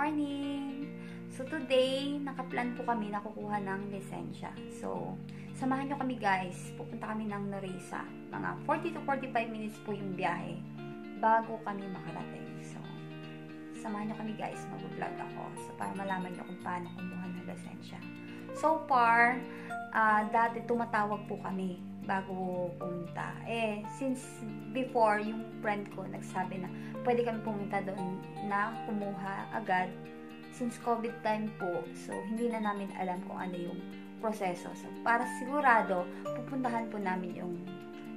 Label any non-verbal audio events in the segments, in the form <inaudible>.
morning! So today, nakaplan po kami na kukuha ng lisensya. So, samahan nyo kami guys. Pupunta kami ng Narisa. Mga 40 to 45 minutes po yung biyahe bago kami makarating. So, samahan nyo kami guys. Mag-vlog ako. So, para malaman nyo kung paano kumuha ng lisensya. So far, uh, dati tumatawag po kami bago pumunta. Eh, since before, yung friend ko nagsabi na pwede kami pumunta doon na kumuha agad since COVID time po. So, hindi na namin alam kung ano yung proseso. So, para sigurado, pupuntahan po namin yung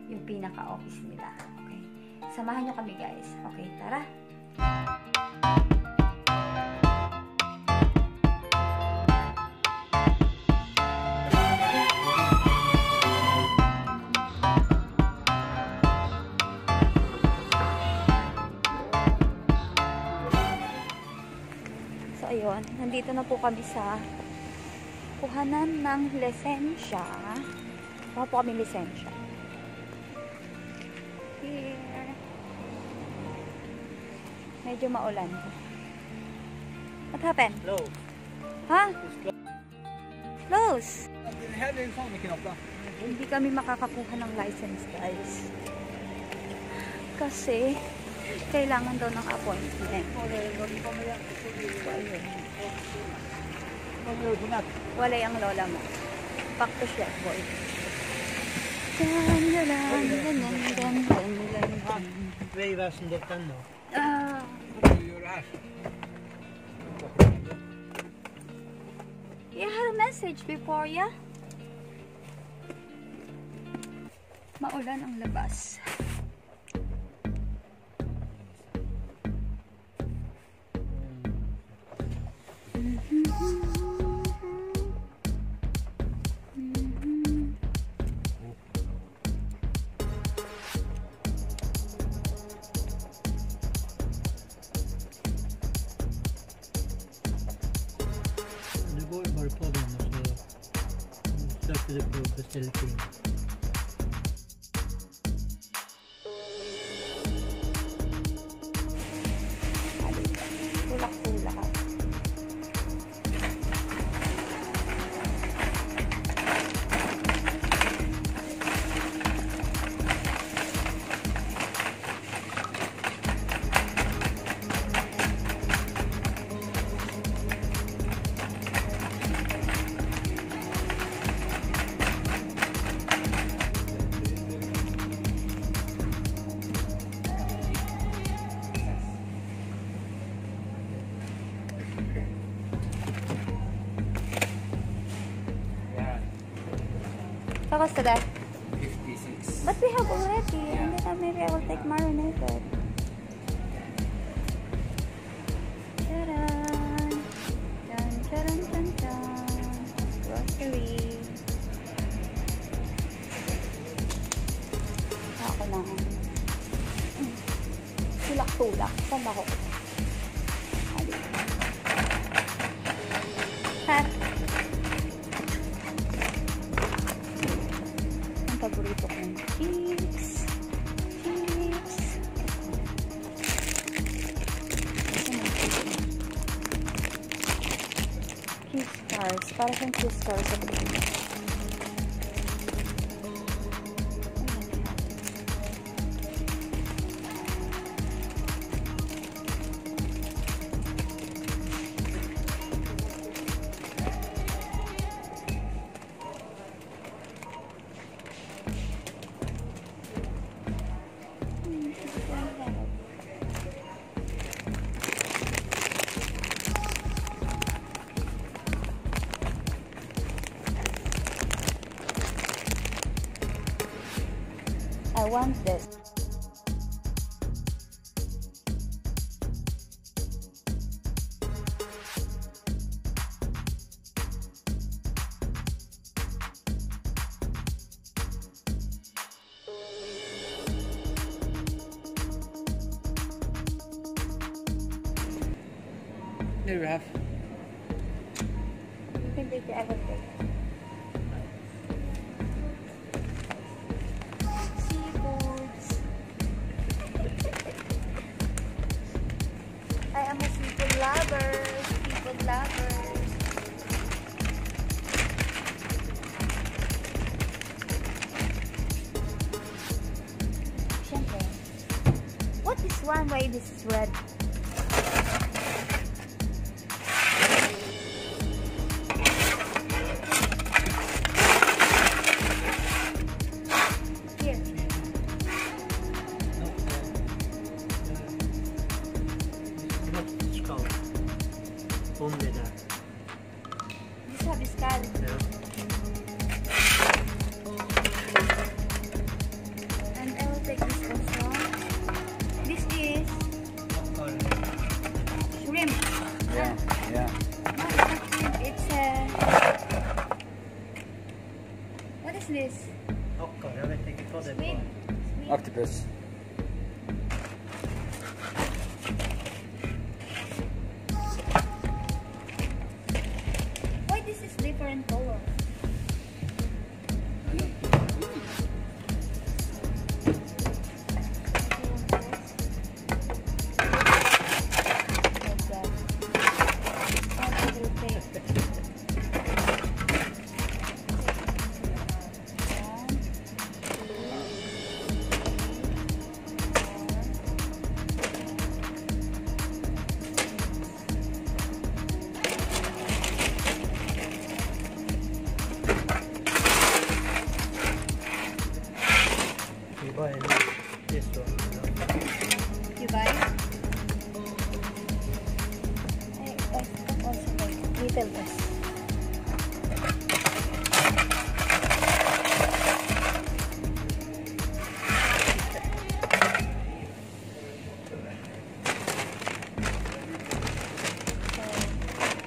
yung pinaka-office nila. Okay? Samahan nyo kami guys. Okay, tara! Ayun, nandito na po kami sa kuhanan ng lisensya. Kuha po kami lisensya. Here. Medyo maulan. What happened? Close. Ha? Closed. Close. Hindi kami makakakuha ng license, guys. Kasi, kailangan daw ng appointment. So, ayun. Wala yung lola mo. Back to chef boy. Dan, dan, dan, dan, dan, dan, dan, dan. Very rush in the tunnel. Ah, you had a message before, yeah? Maulan ang labas. På So, cost today? 56. But we have already. And then maybe I will take marinated. people lovers. What is one way this is red?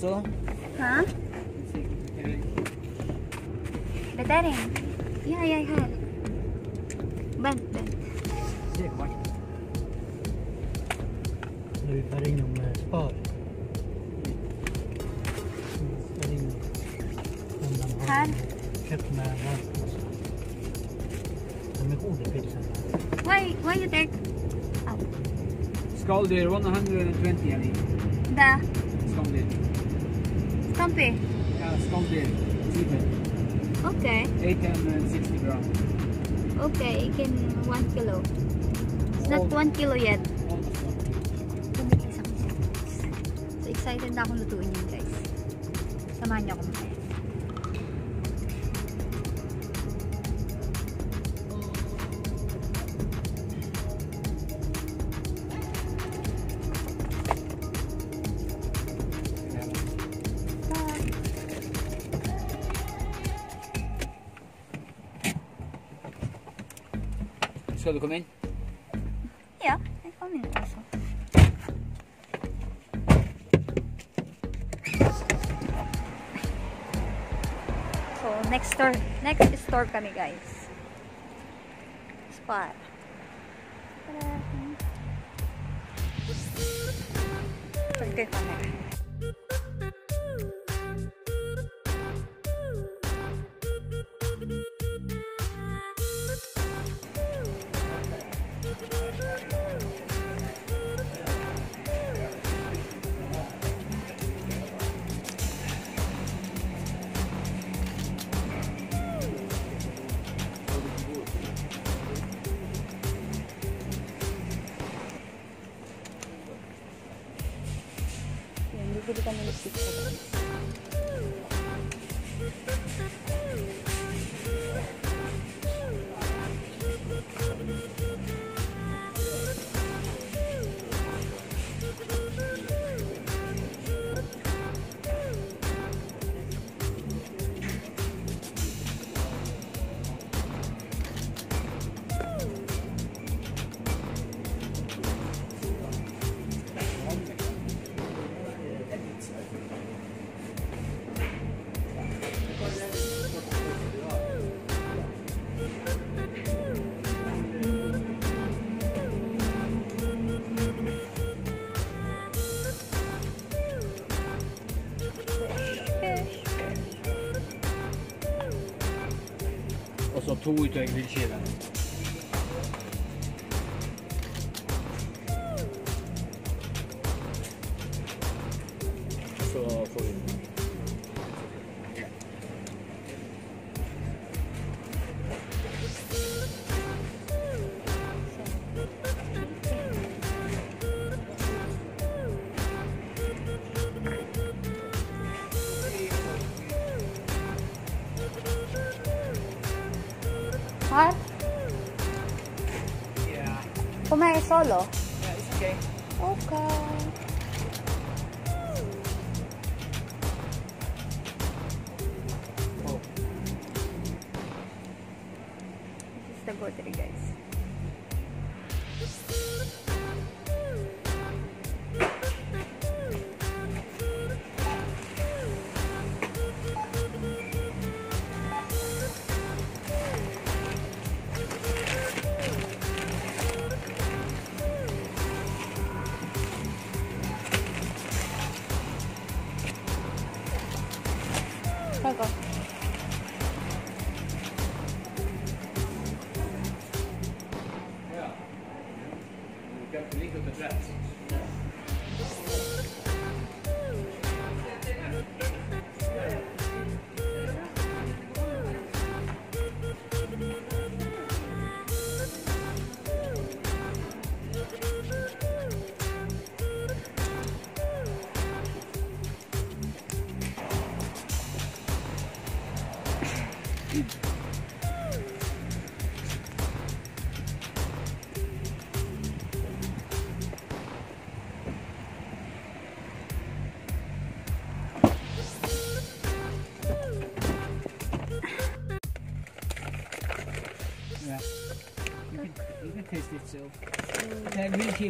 puso? Ha? Better Yeah, yeah, yeah. Bent, bent. Sabi pa rin yung uh, spot. Pa rin yung Ha? Kep na lang. Sabi ko, Why, why you take? Oh. Skål, det är 120 eller? Da. Okay, you can 1 kilo. It's not Oh. 1 kilo yet. So, excited na akong lutuin yun, guys. Samahan niyo ako mamaya. Store kami guys. Spot. Yan, bibili kami ng pizza guys. Och så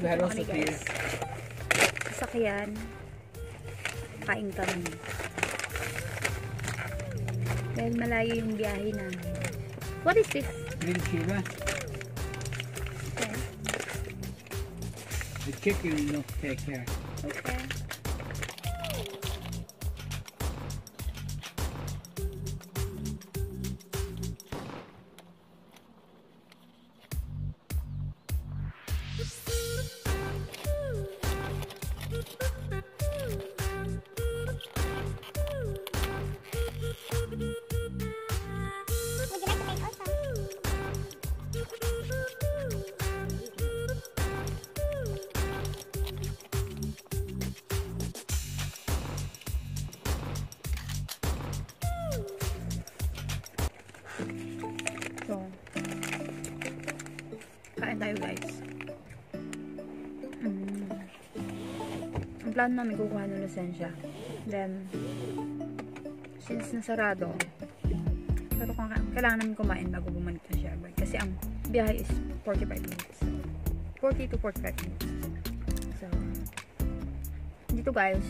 had also Kami, clear. guys. Sasakyan. Kain kami. Dahil malayo yung biyahe namin. What is this? Green chili. Okay. The chicken you know take care. Okay. Tayo guys. Mm. Ang plano namin kukuha ng lisensya. Then, since nasarado, pero kung kailangan namin kumain bago bumalik ng Sherbrooke. Kasi ang biyahe is 45 minutes. 40 to 45 minutes. So, dito guys,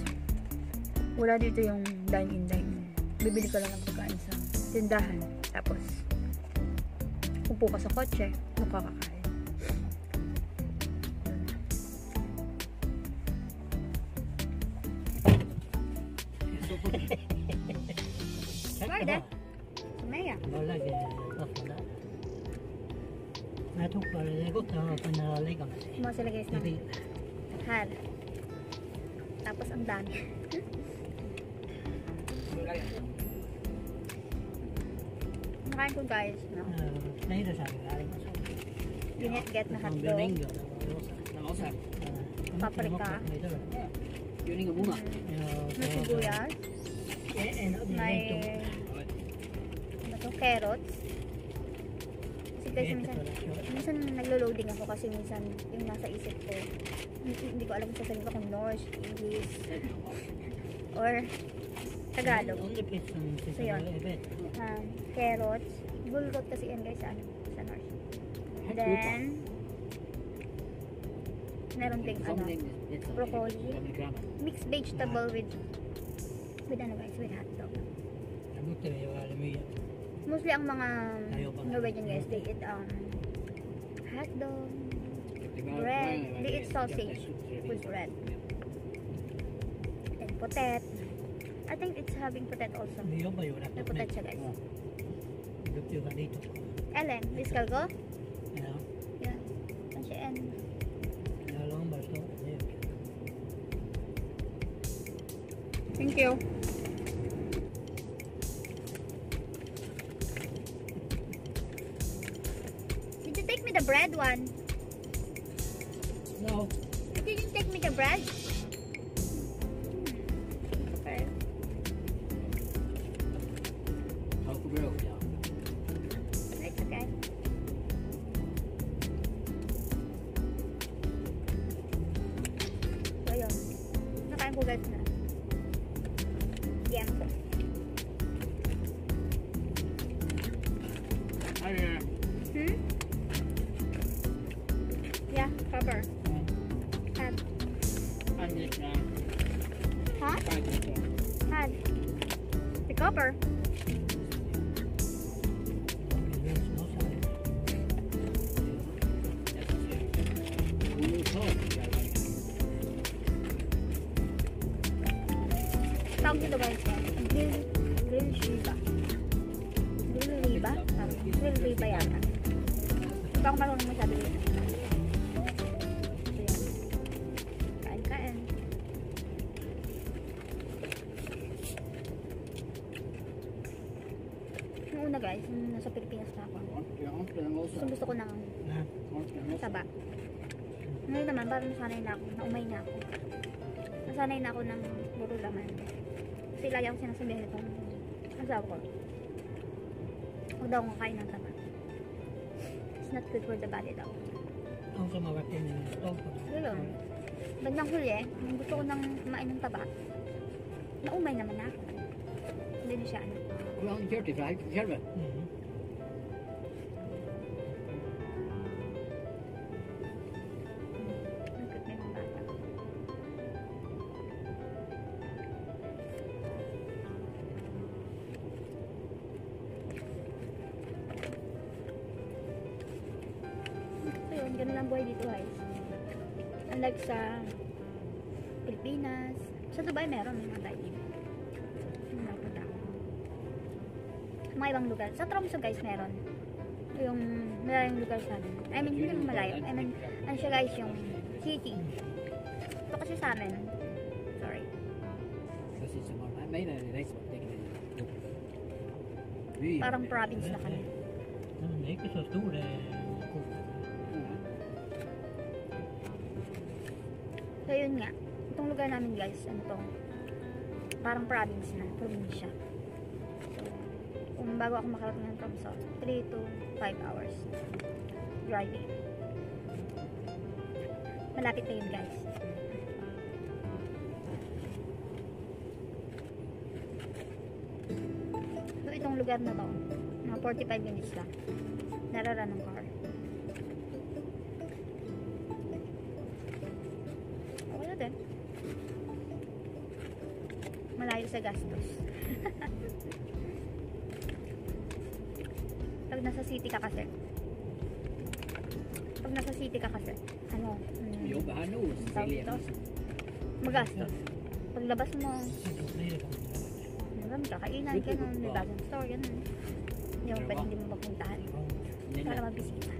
wala dito yung dine-in, dine-in. Bibili ka lang ng pagkain sa tindahan. Tapos, upo ka sa kotse, doon ka Tapos ang dami. Nakain ko guys, no? eh, här. Det är inget sånt. Ginet-get na hotdog. Eh, Paprika. ingen bona. Ja, May sibuyas. En- en- May ano carrots. Kasi guys, minsan, minsan naglo-loading ako kasi minsan yung nasa isip ko, hindi, hindi ko alam kung sasabihin ko kung Norse, English, or Tagalog. Sitter yun. um, carrots. Bulgot kasi yan guys sa, ano, sa North. Then, meron ding ano, broccoli. mixed vegetable with with ano guys, with det mycket. Mostly ang mga. Norwegian guys, they eat um, hotdog, red. They eat sausage with red. And potato. I think it's having potato also. May potet guys. Ellen, this girl go? Yeah. Yeah. And... Thank you. Did you take me the bread one? Take tar Tawag dito guys. Grill, grill shiba. Grill riba? Grill riba yata. Hindi ako marunong masabi dito. Gusto, gusto ko ng taba. Ngayon naman, parang nasanay na ako. Naumay na ako. Nasanay na ako ng puro laman. Kasi lagi ako sinasabihin itong asawa ko. Huwag daw akong kain ng taba. It's not good for the body daw. De som har varit inne i stånd på So yun. Bandang huli, nung gusto ko nang kumain ng taba, naumay naman na ako. Hindi na siya ano. I flag själv? Mm. Nagkot mga lugar. Sa Tromso guys meron. Yung malayong lugar sa amin. I mean, hindi malayo. I mean, ano siya guys, yung city. Ito kasi sa amin. Sorry. Som han. Nej, nej, nej. Vi. Parang province na kami. Inte så stor det är So yun nga. Itong lugar namin guys, ano to? Parang province na, probinsya. Kung bago ako makarating ng Tromso, 3 to 5 hours driving. Malapit na yun guys. So itong lugar na to, mga 45 minutes lang. Narara ng car. Wala din. Malayo sa gastos. Pag nasa city ka kasi. Pag nasa city ka kasi, ano, mm, Yoga ano? Tawag magastos. Paglabas mo, ako. Alam, kakainan, ganun, may bagong store, ganun. Hindi mo pwede hindi mo mapuntahan. Hindi Para mabisita.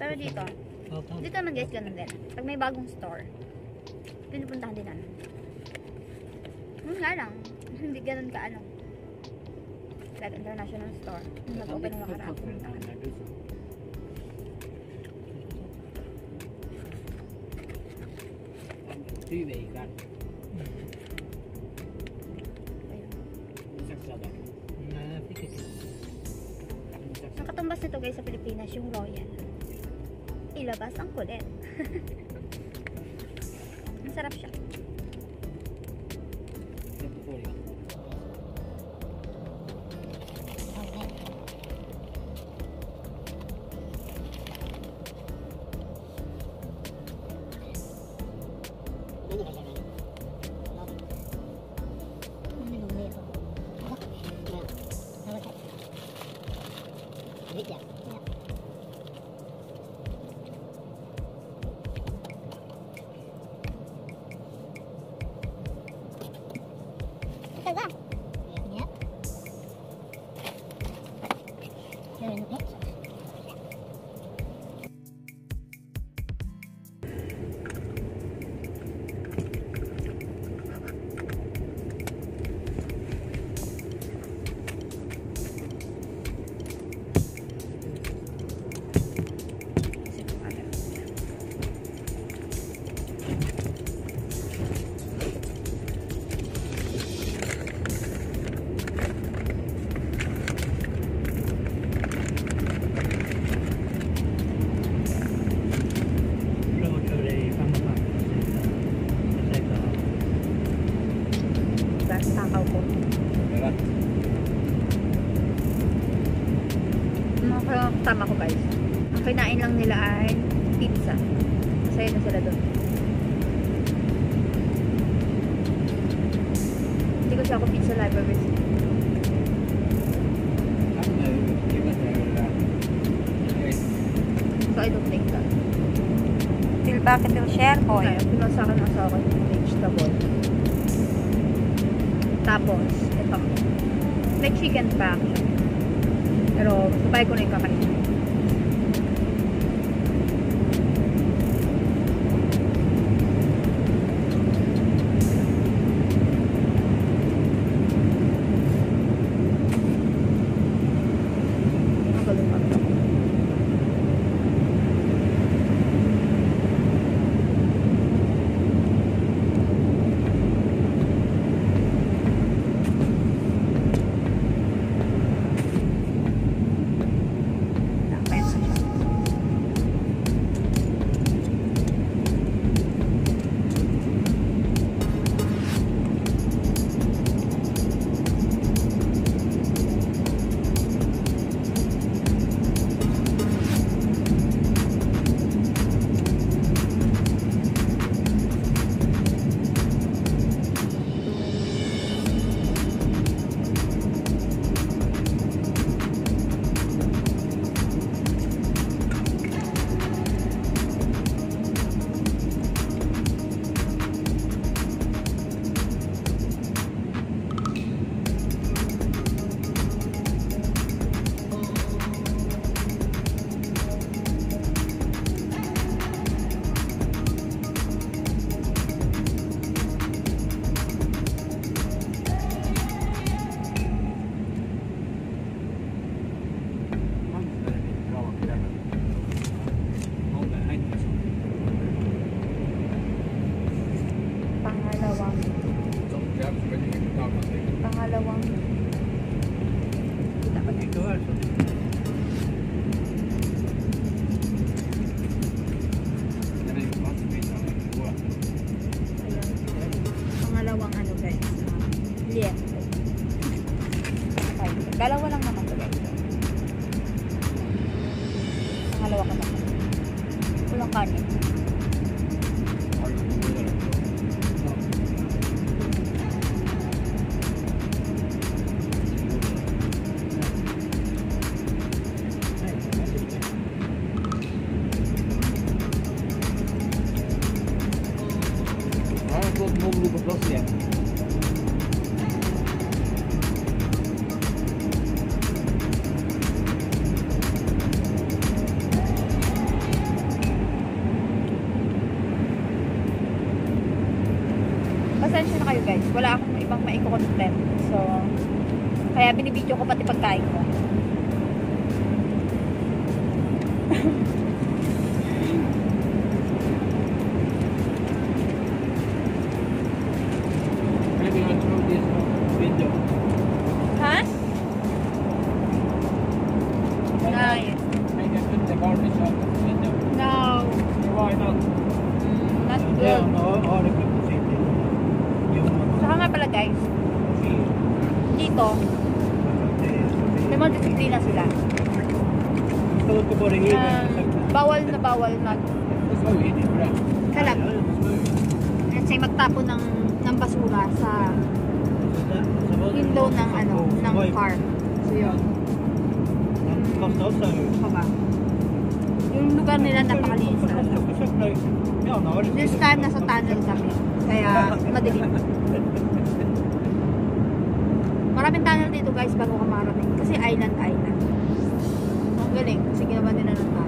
Pero dito. Dito naman guys, ganun din. Pag may bagong store, pinupuntahan din namin. Yun nga lang, <laughs> hindi ganun ka ano. Like international store. Yung nag-open ng makaraan, pumuntahan. Three-way kan. Ayun. Saksada. Napikit. Ang katumbas nito guys sa Pilipinas, yung Royal. là bà sống của đen. <laughs> Masaya na sila doon. Hindi ko siya ako pizza library. So I don't think that. Till bakit yung share ko? Okay, ang pinuha sa akin ang sa akin yung vegetable. Tapos, ito. May chicken pa actually. Pero, sabay ko na yung kakainin. необходимо. pasensya na kayo guys. Wala akong ibang maiko-content. So, kaya binibidyo ko pati pagkain ko. <laughs> madilim. Maraming tunnel dito guys bago ka marating. Kasi island island. Ang galing. Kasi ginawa nila ng tunnel.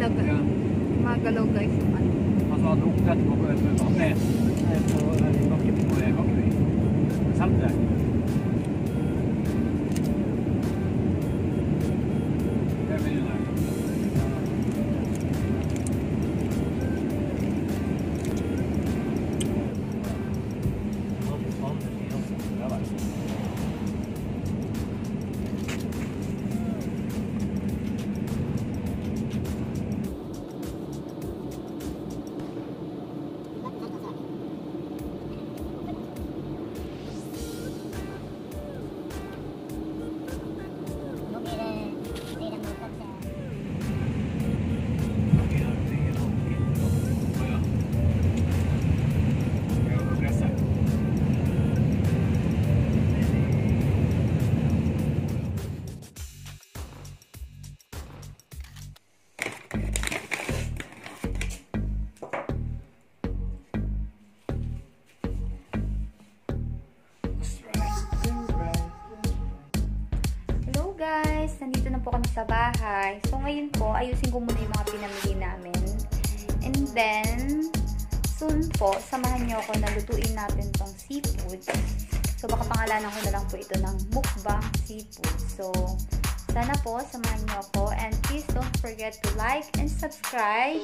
talaga. Yeah. Magalaw guys yung ano. Han som har druckit 30 på sjötutan med efter evakuering. Samtidigt. Po kami sa bahay. So, ngayon po, ayusin ko muna yung mga pinamili namin. And then, soon po, samahan niyo ako na lutuin natin tong seafood. So, baka pangalanan ko na lang po ito ng mukbang seafood. So, sana po, samahan niyo ako. And please don't forget to like and subscribe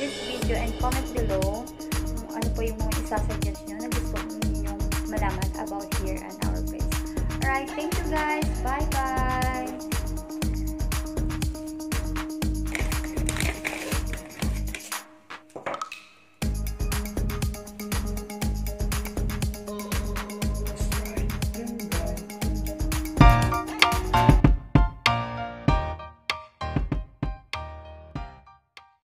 this video and comment below kung ano po yung mga isasuggest nyo na gusto niyo malaman about here and our place. Alright, thank you guys. Bye-bye!